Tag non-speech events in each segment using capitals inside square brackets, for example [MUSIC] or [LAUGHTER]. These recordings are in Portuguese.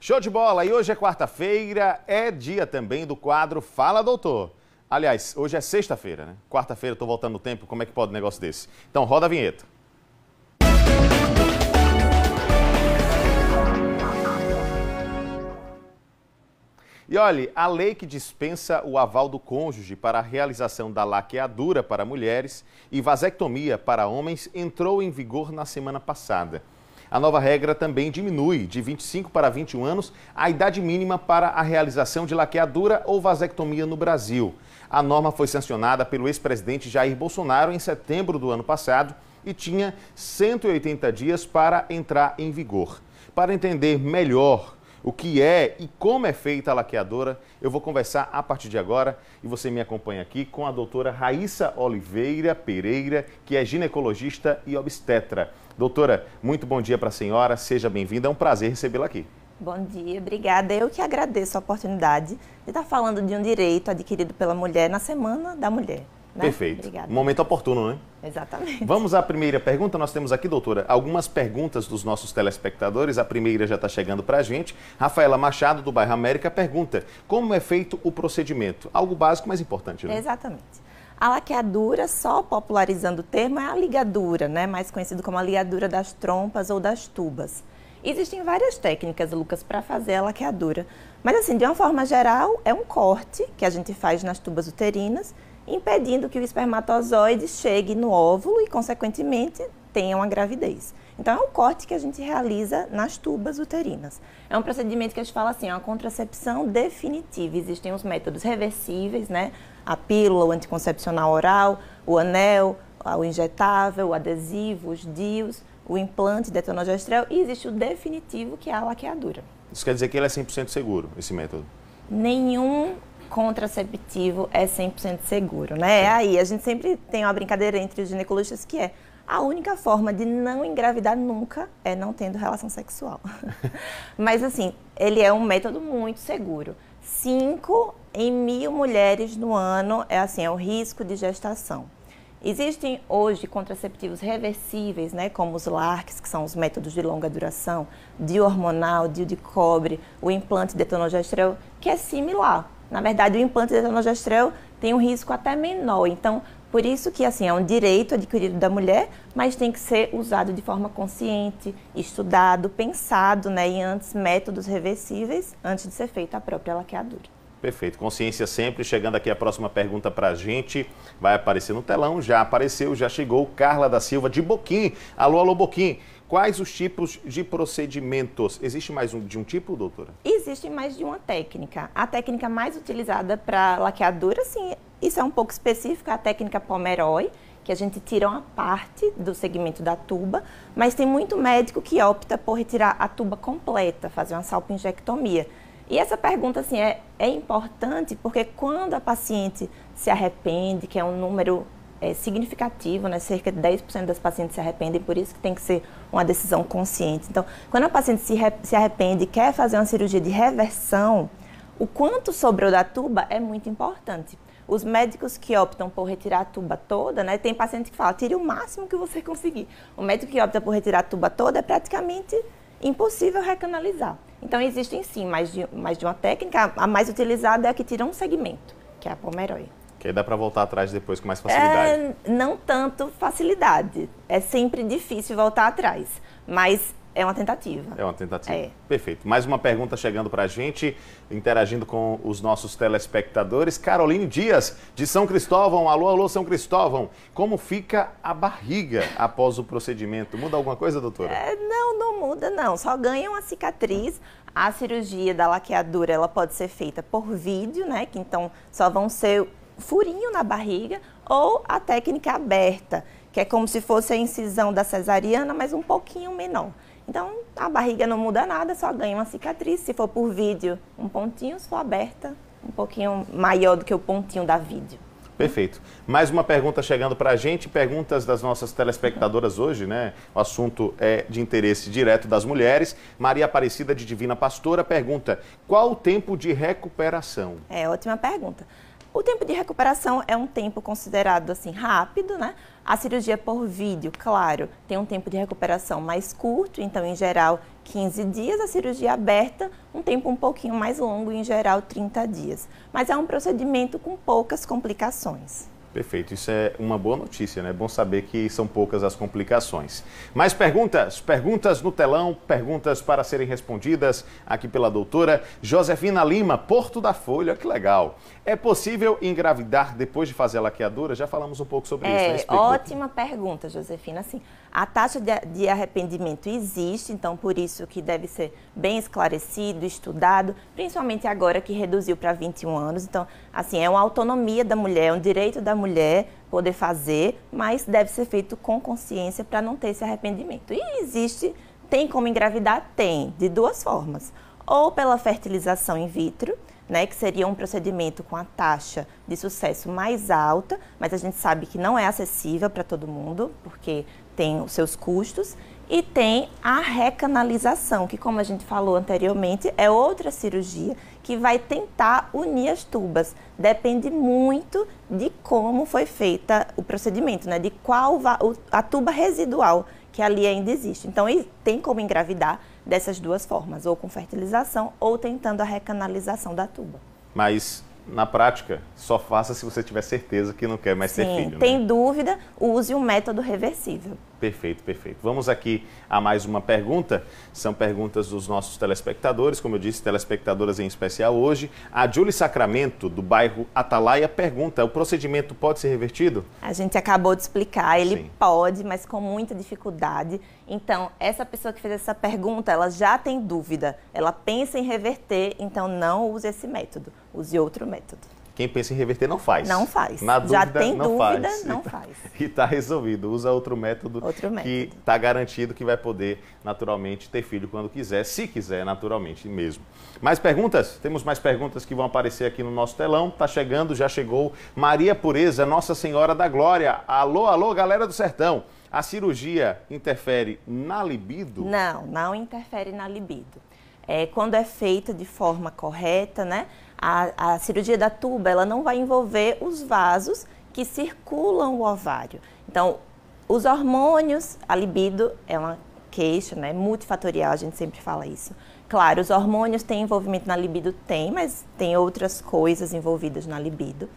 Show de bola! E hoje é quarta-feira, é dia também do quadro Fala Doutor. Aliás, hoje é sexta-feira, né? Quarta-feira, estou voltando no tempo, como é que pode um negócio desse? Então, roda a vinheta. E olhe, a lei que dispensa o aval do cônjuge para a realização da laqueadura para mulheres e vasectomia para homens entrou em vigor na semana passada. A nova regra também diminui de 25 para 21 anos a idade mínima para a realização de laqueadura ou vasectomia no Brasil. A norma foi sancionada pelo ex-presidente Jair Bolsonaro em setembro do ano passado e tinha 180 dias para entrar em vigor. Para entender melhor o que é e como é feita a laqueadora, eu vou conversar a partir de agora e você me acompanha aqui com a doutora Raíssa Oliveira Pereira, que é ginecologista e obstetra. Doutora, muito bom dia para a senhora, seja bem-vinda, é um prazer recebê-la aqui. Bom dia, obrigada. Eu que agradeço a oportunidade de estar falando de um direito adquirido pela mulher na Semana da Mulher. Né? Perfeito. Obrigada. Momento oportuno, né? Exatamente. Vamos à primeira pergunta. Nós temos aqui, doutora, algumas perguntas dos nossos telespectadores. A primeira já está chegando para a gente. Rafaela Machado, do bairro América, pergunta: como é feito o procedimento? Algo básico, mas importante, né? Exatamente. A laqueadura, só popularizando o termo, é a ligadura, né? mais conhecido como a ligadura das trompas ou das tubas. Existem várias técnicas, Lucas, para fazer a laqueadura. Mas, assim, de uma forma geral, é um corte que a gente faz nas tubas uterinas, impedindo que o espermatozoide chegue no óvulo e, consequentemente, tenha uma gravidez. Então, é um corte que a gente realiza nas tubas uterinas. É um procedimento que a gente fala assim, é uma contracepção definitiva. Existem os métodos reversíveis, né? A pílula, o anticoncepcional oral, o anel, o injetável, o adesivo, os DIUs, o implante de etanogestrel e existe o definitivo, que é a laqueadura. Isso quer dizer que ele é 100% seguro, esse método? Nenhum contraceptivo é 100% seguro, né? É aí, a gente sempre tem uma brincadeira entre os ginecologistas que é a única forma de não engravidar nunca é não tendo relação sexual. [LAUGHS] Mas assim, ele é um método muito seguro. Cinco em mil mulheres no ano é assim, é o risco de gestação. Existem hoje contraceptivos reversíveis, né, como os LARCs, que são os métodos de longa duração, de hormonal, de cobre, o implante de etanogestrel, que é similar. Na verdade, o implante de etanogestrel tem um risco até menor. Então, por isso que assim é um direito adquirido da mulher, mas tem que ser usado de forma consciente, estudado, pensado, né, em antes métodos reversíveis antes de ser feita a própria laqueadura. Perfeito. Consciência sempre. Chegando aqui a próxima pergunta para a gente. Vai aparecer no telão. Já apareceu, já chegou. Carla da Silva de Boquim. Alô, alô, Boquim. Quais os tipos de procedimentos? Existe mais um, de um tipo, doutora? Existe mais de uma técnica. A técnica mais utilizada para laqueadura, sim, isso é um pouco específico, a técnica Pomeroy, que a gente tira uma parte do segmento da tuba, mas tem muito médico que opta por retirar a tuba completa, fazer uma salpingectomia. E essa pergunta assim, é, é importante porque quando a paciente se arrepende, que é um número é, significativo, né? cerca de 10% das pacientes se arrependem, por isso que tem que ser uma decisão consciente. Então, quando a paciente se, se arrepende e quer fazer uma cirurgia de reversão, o quanto sobrou da tuba é muito importante. Os médicos que optam por retirar a tuba toda, né? Tem paciente que fala, tire o máximo que você conseguir. O médico que opta por retirar a tuba toda é praticamente impossível recanalizar. Então, existem sim mais de, mais de uma técnica. A mais utilizada é a que tira um segmento, que é a Pomeroy. Que aí dá para voltar atrás depois com mais facilidade. É, não tanto facilidade. É sempre difícil voltar atrás. Mas é uma tentativa. É uma tentativa. É. Perfeito. Mais uma pergunta chegando para a gente, interagindo com os nossos telespectadores. Caroline Dias, de São Cristóvão. Alô, alô, São Cristóvão. Como fica a barriga após o procedimento? Muda alguma coisa, doutora? É, não, não muda, não. Só ganha uma cicatriz. A cirurgia da laqueadura, ela pode ser feita por vídeo, né? Que então só vão ser furinho na barriga ou a técnica aberta, que é como se fosse a incisão da cesariana, mas um pouquinho menor. Então, a barriga não muda nada, só ganha uma cicatriz. Se for por vídeo, um pontinho, se for aberta, um pouquinho maior do que o pontinho da vídeo. Perfeito. Mais uma pergunta chegando para a gente, perguntas das nossas telespectadoras hoje, né? O assunto é de interesse direto das mulheres. Maria Aparecida de Divina Pastora pergunta: qual o tempo de recuperação? É ótima pergunta. O tempo de recuperação é um tempo considerado assim rápido, né? A cirurgia por vídeo, claro, tem um tempo de recuperação mais curto, então em geral 15 dias, a cirurgia aberta, um tempo um pouquinho mais longo, em geral 30 dias. Mas é um procedimento com poucas complicações. Perfeito, isso é uma boa notícia, né? É bom saber que são poucas as complicações. Mais perguntas? Perguntas no telão, perguntas para serem respondidas aqui pela doutora Josefina Lima, Porto da Folha, que legal. É possível engravidar depois de fazer a laqueadura? Já falamos um pouco sobre é, isso, né? Ótima pergunta, Josefina. Assim, a taxa de, de arrependimento existe, então por isso que deve ser bem esclarecido, estudado, principalmente agora que reduziu para 21 anos. Então, assim, é uma autonomia da mulher, é um direito da mulher poder fazer, mas deve ser feito com consciência para não ter esse arrependimento. E existe, tem como engravidar? Tem, de duas formas. Ou pela fertilização in vitro, né, que seria um procedimento com a taxa de sucesso mais alta, mas a gente sabe que não é acessível para todo mundo, porque tem os seus custos, e tem a recanalização, que como a gente falou anteriormente, é outra cirurgia que vai tentar unir as tubas. Depende muito de como foi feita o procedimento, né? De qual a tuba residual que ali ainda existe. Então tem como engravidar dessas duas formas, ou com fertilização ou tentando a recanalização da tuba. Mas na prática, só faça se você tiver certeza que não quer mais Sim, ter filho. Tem né? dúvida, use um método reversível. Perfeito, perfeito. Vamos aqui a mais uma pergunta. São perguntas dos nossos telespectadores, como eu disse, telespectadoras em especial hoje. A Julie Sacramento, do bairro Atalaia, pergunta: o procedimento pode ser revertido? A gente acabou de explicar, ele Sim. pode, mas com muita dificuldade. Então, essa pessoa que fez essa pergunta, ela já tem dúvida, ela pensa em reverter, então não use esse método, use outro método. Quem pensa em reverter não faz. Não faz. Na Já dúvida, tem não dúvida, faz. não [LAUGHS] faz. [LAUGHS] E está resolvido. Usa outro método, outro método. que está garantido que vai poder naturalmente ter filho quando quiser, se quiser, naturalmente mesmo. Mais perguntas? Temos mais perguntas que vão aparecer aqui no nosso telão. Está chegando, já chegou. Maria Pureza, Nossa Senhora da Glória. Alô, alô, galera do sertão. A cirurgia interfere na libido? Não, não interfere na libido. É, quando é feita de forma correta, né? A, a cirurgia da tuba ela não vai envolver os vasos que circulam o ovário. Então, os hormônios, a libido é uma queixa, né? Multifatorial, a gente sempre fala isso. Claro, os hormônios têm envolvimento na libido? Tem, mas tem outras coisas envolvidas na libido.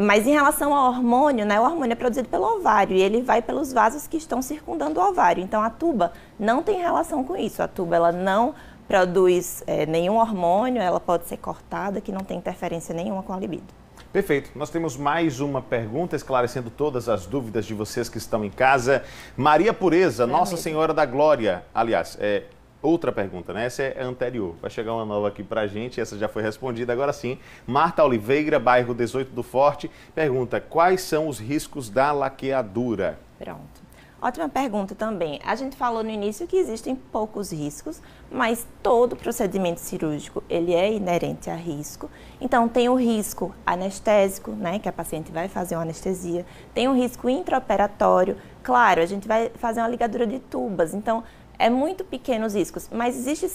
Mas em relação ao hormônio, né, o hormônio é produzido pelo ovário e ele vai pelos vasos que estão circundando o ovário. Então a tuba não tem relação com isso. A tuba ela não produz é, nenhum hormônio, ela pode ser cortada, que não tem interferência nenhuma com a libido. Perfeito. Nós temos mais uma pergunta esclarecendo todas as dúvidas de vocês que estão em casa. Maria Pureza, é Nossa mesmo. Senhora da Glória. Aliás, é outra pergunta, né? Essa é anterior. Vai chegar uma nova aqui pra gente, essa já foi respondida. Agora sim, Marta Oliveira, bairro 18 do Forte, pergunta: quais são os riscos da laqueadura? Pronto. Ótima pergunta também. A gente falou no início que existem poucos riscos, mas todo procedimento cirúrgico ele é inerente a risco. Então tem o risco anestésico, né, que a paciente vai fazer uma anestesia. Tem o risco intraoperatório. Claro, a gente vai fazer uma ligadura de tubas. Então é muito pequeno os riscos, mas existe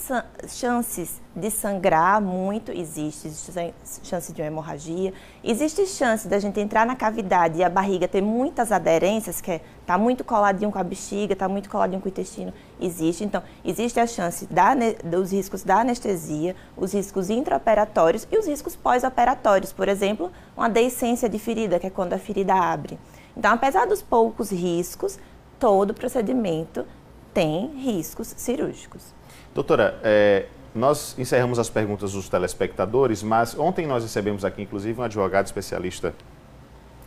chances de sangrar muito, existe, existe chance de uma hemorragia, existe chance da gente entrar na cavidade e a barriga ter muitas aderências, que é tá muito coladinho com a bexiga, tá muito coladinho com o intestino, existe. Então, existe a chance da, dos riscos da anestesia, os riscos intraoperatórios e os riscos pós-operatórios, por exemplo, uma deiscência de ferida, que é quando a ferida abre. Então, apesar dos poucos riscos, todo procedimento tem riscos cirúrgicos. Doutora, é, nós encerramos as perguntas dos telespectadores, mas ontem nós recebemos aqui, inclusive, um advogado especialista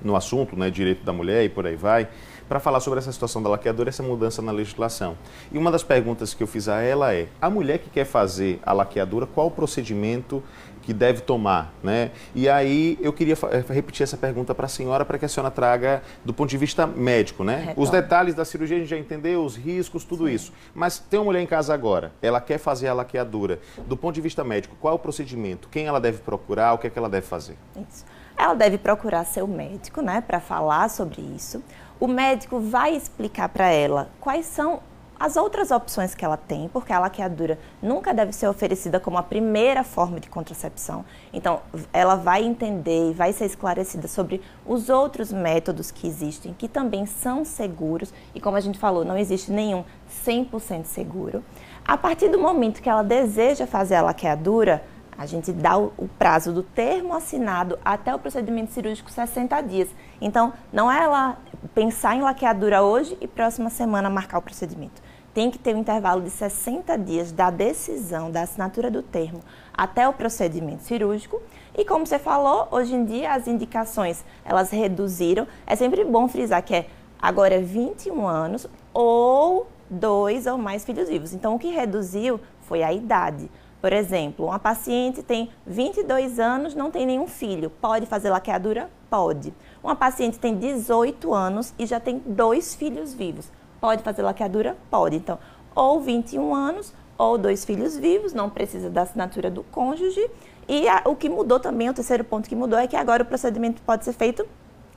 no assunto, né, direito da mulher e por aí vai, para falar sobre essa situação da laqueadura, essa mudança na legislação. E uma das perguntas que eu fiz a ela é: a mulher que quer fazer a laqueadura, qual o procedimento que deve tomar, né? E aí eu queria eh, repetir essa pergunta para a senhora para que a senhora traga do ponto de vista médico, né? Retorno. Os detalhes da cirurgia a gente já entendeu, os riscos, tudo Sim. isso. Mas tem uma mulher em casa agora, ela quer fazer a laqueadura. Do ponto de vista médico, qual é o procedimento? Quem ela deve procurar? O que é que ela deve fazer? Isso. Ela deve procurar seu médico, né, para falar sobre isso. O médico vai explicar para ela quais são as outras opções que ela tem, porque a laqueadura nunca deve ser oferecida como a primeira forma de contracepção. Então, ela vai entender e vai ser esclarecida sobre os outros métodos que existem, que também são seguros, e como a gente falou, não existe nenhum 100% seguro. A partir do momento que ela deseja fazer a laqueadura, a gente dá o, prazo do termo assinado até o procedimento cirúrgico 60 dias. Então, não é ela pensar em laqueadura hoje e próxima semana marcar o procedimento. Tem que ter um intervalo de 60 dias da decisão, da assinatura do termo até o procedimento cirúrgico. E como você falou, hoje em dia as indicações, elas reduziram. É sempre bom frisar que é agora 21 anos ou dois ou mais filhos vivos. Então, o que reduziu foi a idade. Por exemplo, uma paciente tem 22 anos, não tem nenhum filho. Pode fazer laqueadura? Pode. Uma paciente tem 18 anos e já tem dois filhos vivos. Pode fazer laqueadura? Pode. Então, ou 21 anos ou dois filhos vivos, não precisa da assinatura do cônjuge. E a, o que mudou também, o terceiro ponto que mudou é que agora o procedimento pode ser feito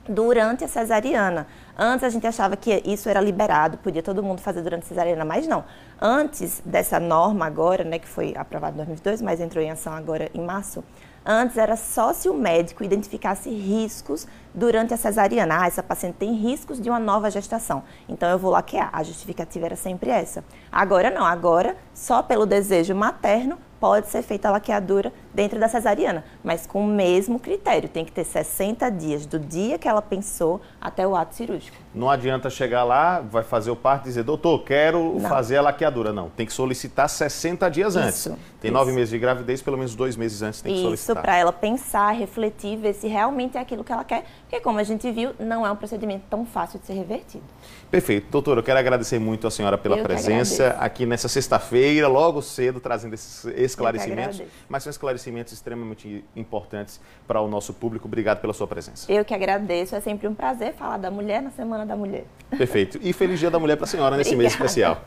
durante a cesariana. Antes a gente achava que isso era liberado, podia todo mundo fazer durante a cesariana, mas não. Antes dessa norma agora, né, que foi aprovada em 2002, mas entrou em ação agora em março, antes era só se o médico identificasse riscos durante a cesariana. Ah, essa paciente tem riscos de uma nova gestação, então eu vou laquear. A justificativa era sempre essa. Agora não, agora só pelo desejo materno pode ser feita a laqueadura dentro da cesariana, mas com o mesmo critério. Tem que ter 60 dias do dia que ela pensou até o ato cirúrgico. Não adianta chegar lá, vai fazer o parto e dizer, doutor, quero não. fazer a laqueadura. Não, tem que solicitar 60 dias antes. Isso, tem nove meses de gravidez, pelo menos dois meses antes tem que isso, solicitar. Isso, para ela pensar, refletir, ver se realmente é aquilo que ela quer. Porque, como a gente viu, não é um procedimento tão fácil de ser revertido. Perfeito. Doutor, eu quero agradecer muito a senhora pela eu presença aqui nessa sexta-feira, logo cedo, trazendo esses esclarecimentos. Mas são esclarecimentos extremamente importantes para o nosso público. Obrigado pela sua presença. Eu que agradeço. É sempre um prazer falar da mulher na Semana da Mulher. Perfeito. E feliz Dia da Mulher para a senhora nesse mês especial.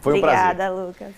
Foi um Obrigada, prazer. Obrigada, Lucas.